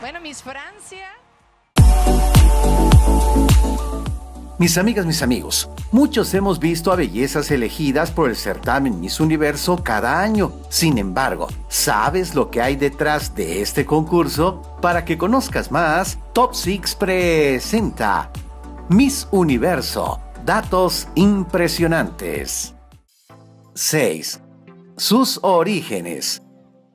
Bueno, Miss Francia. Mis amigas, mis amigos, muchos hemos visto a bellezas elegidas por el certamen Miss Universo cada año. Sin embargo, ¿sabes lo que hay detrás de este concurso? Para que conozcas más, Top 6 presenta Miss Universo. Datos impresionantes. 6. Sus orígenes.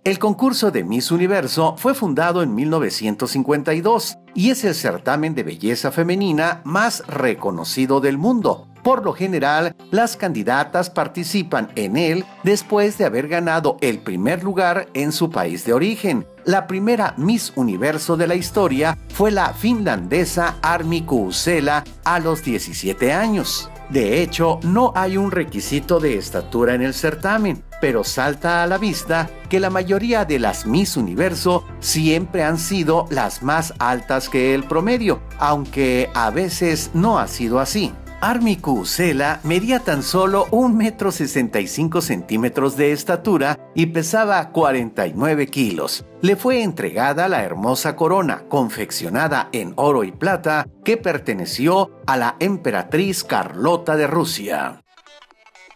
El concurso de Miss Universo fue fundado en 1952 y es el certamen de belleza femenina más reconocido del mundo. Por lo general, las candidatas participan en él después de haber ganado el primer lugar en su país de origen. La primera Miss Universo de la historia fue la finlandesa Armi Kuusela a los 17 años. De hecho, no hay un requisito de estatura en el certamen, pero salta a la vista que la mayoría de las Miss Universo siempre han sido las más altas que el promedio, aunque a veces no ha sido así. Armi Kuusela medía tan solo 1,65 centímetros de estatura y pesaba 49 kilos. Le fue entregada la hermosa corona, confeccionada en oro y plata, que perteneció a la emperatriz Carlota de Rusia.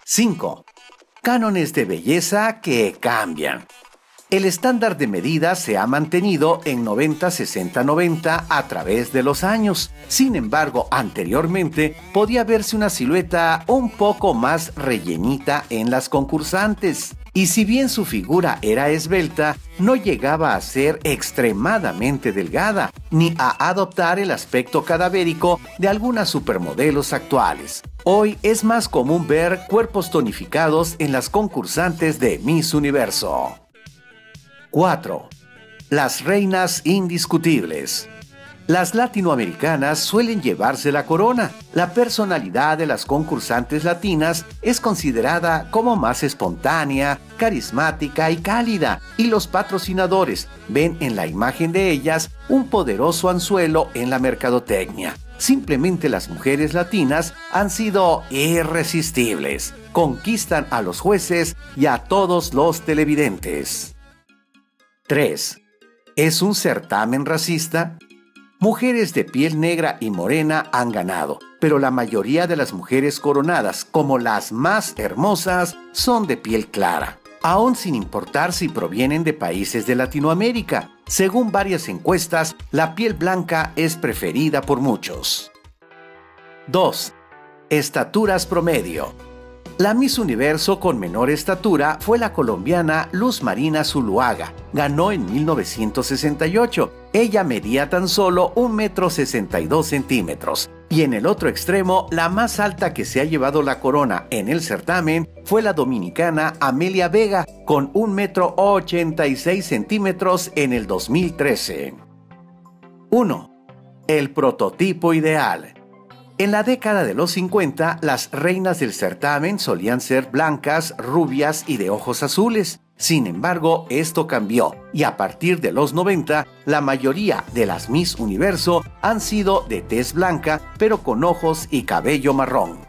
5. Cánones de belleza que cambian. El estándar de medida se ha mantenido en 90-60-90 a través de los años. Sin embargo, anteriormente podía verse una silueta un poco más rellenita en las concursantes. Y si bien su figura era esbelta, no llegaba a ser extremadamente delgada, ni a adoptar el aspecto cadavérico de algunas supermodelos actuales. Hoy es más común ver cuerpos tonificados en las concursantes de Miss Universo. 4. Las reinas indiscutibles. Las latinoamericanas suelen llevarse la corona. La personalidad de las concursantes latinas es considerada como más espontánea, carismática y cálida, y los patrocinadores ven en la imagen de ellas un poderoso anzuelo en la mercadotecnia. Simplemente las mujeres latinas han sido irresistibles. Conquistan a los jueces y a todos los televidentes. 3. ¿Es un certamen racista? Mujeres de piel negra y morena han ganado, pero la mayoría de las mujeres coronadas, como las más hermosas, son de piel clara, aún sin importar si provienen de países de Latinoamérica. Según varias encuestas, la piel blanca es preferida por muchos. 2. Estaturas promedio. La Miss Universo con menor estatura fue la colombiana Luz Marina Zuluaga. Ganó en 1968. Ella medía tan solo 1,62 m centímetros. Y en el otro extremo, la más alta que se ha llevado la corona en el certamen fue la dominicana Amelia Vega, con 1,86 m centímetros en el 2013. 1. El prototipo ideal. En la década de los 50, las reinas del certamen solían ser blancas, rubias y de ojos azules. Sin embargo, esto cambió y a partir de los 90, la mayoría de las Miss Universo han sido de tez blanca, pero con ojos y cabello marrón.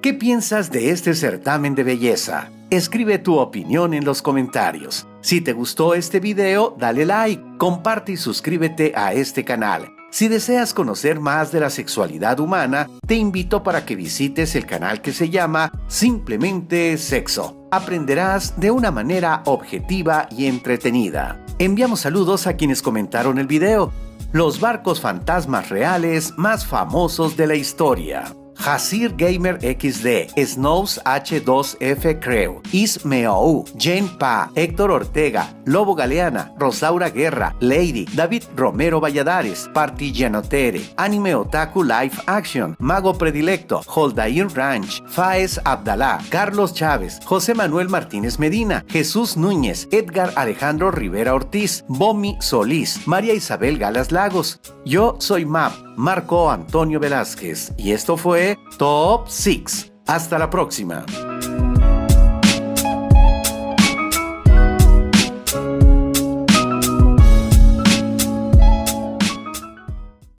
¿Qué piensas de este certamen de belleza? Escribe tu opinión en los comentarios. Si te gustó este video, dale like, comparte y suscríbete a este canal. Si deseas conocer más de la sexualidad humana, te invito para que visites el canal que se llama Simplemente Sexo. Aprenderás de una manera objetiva y entretenida. Enviamos saludos a quienes comentaron el video. Los barcos fantasmas reales más famosos de la historia. Hasir Gamer XD, Snows H2F Creo, Ismeou, Jane Pa, Héctor Ortega, Lobo Galeana, Rosaura Guerra, Lady, David Romero Valladares, Partigianotere, Anime Otaku Live Action, Mago Predilecto, Holdair Ranch, Faes Abdalá, Carlos Chávez, José Manuel Martínez Medina, Jesús Núñez, Edgar Alejandro Rivera Ortiz, Bomi Solís, María Isabel Galas Lagos. Yo soy MAP, Marco Antonio Velázquez, y esto fue Top 6. Hasta la próxima.